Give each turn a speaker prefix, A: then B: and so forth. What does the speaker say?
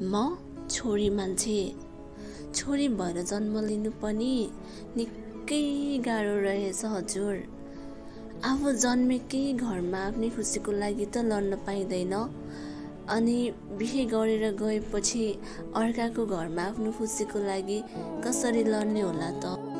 A: म छोरी मान्छे। छोरी भएर जन्म लिनु पनि निकै गाह्रो रहेछ हजुर। अब जन्मेकै घरमा आफ्नै खुसीको लागि त लड्न पाइँदैन। अनि बिहे गरेर गएपछि अर्काको घरमा आफ्नो खुसीको लागि कसरी लड्ने होला त?